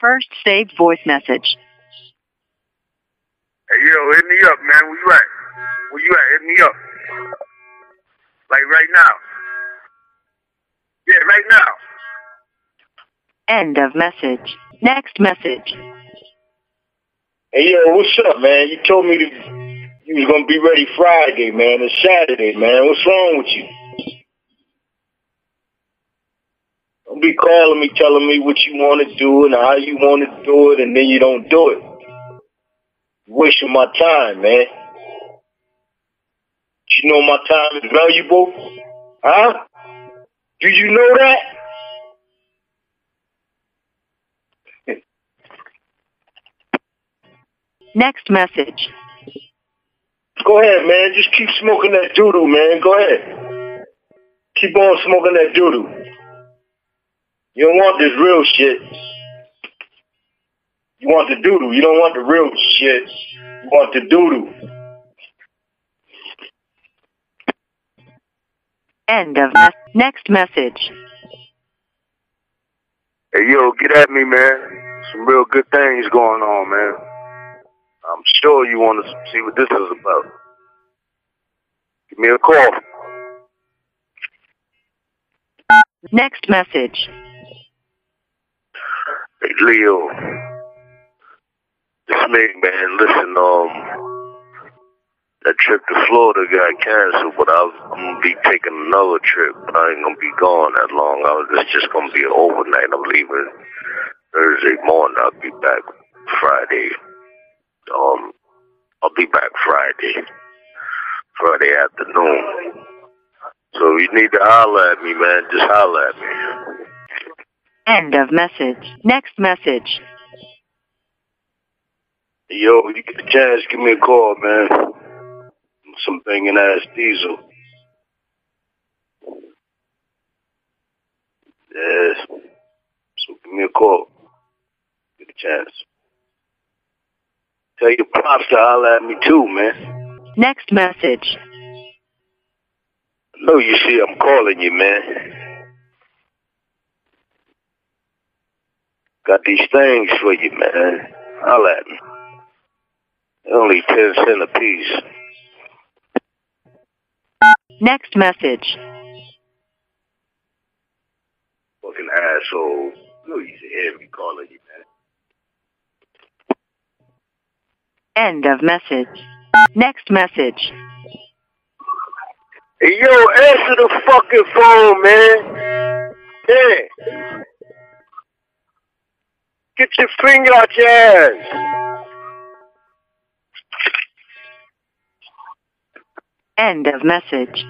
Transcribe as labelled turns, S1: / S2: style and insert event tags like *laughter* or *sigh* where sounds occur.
S1: First saved voice message.
S2: Hey, yo, hit me up, man. Where you at? Where you at? Hit me up. Like right now. Yeah, right now.
S1: End of message. Next message.
S3: Hey, yo, what's up, man? You told me to, you was gonna be ready Friday, man. It's Saturday, man. What's wrong with you? Don't be calling me, telling me what you want to do and how you want to do it, and then you don't do it. Wasting my time, man. You know my time is valuable, huh? Do you know that? *laughs*
S1: Next message.
S3: Go ahead, man. Just keep smoking that doodoo, man. Go ahead. Keep on smoking that doodoo. You don't want this real shit. You want the doodle. You don't want the real shit. You want the doodle.
S1: End of mes- next message.
S2: Hey, yo, get at me, man. Some real good things going on, man. I'm sure you want to see what this is about. Give me a call.
S1: Next message.
S2: Leo. It's me, man. Listen, um, that trip to Florida got canceled, but I I'm gonna be taking another trip, but I ain't gonna be gone that long. I was, it's just gonna be an overnight. I'm leaving Thursday morning. I'll be back Friday. Um, I'll be back Friday, Friday afternoon. So you need to holler at me, man. Just holler at me.
S1: End of message. Next message.
S2: Yo, you get the chance, give me a call, man. Some banging ass diesel. Yes. So give me a call. Get a chance. Tell your pops to holler at me too, man.
S1: Next message.
S2: No, you see, I'm calling you, man. Got these things for you, man. Holla at me. Only ten cent a piece.
S1: Next message.
S2: Fucking asshole. No, you should hear me calling you, man.
S1: End of message. Next message.
S2: Hey, yo, answer the fucking phone, man. Yeah. Get your finger out your ass.
S1: End of message.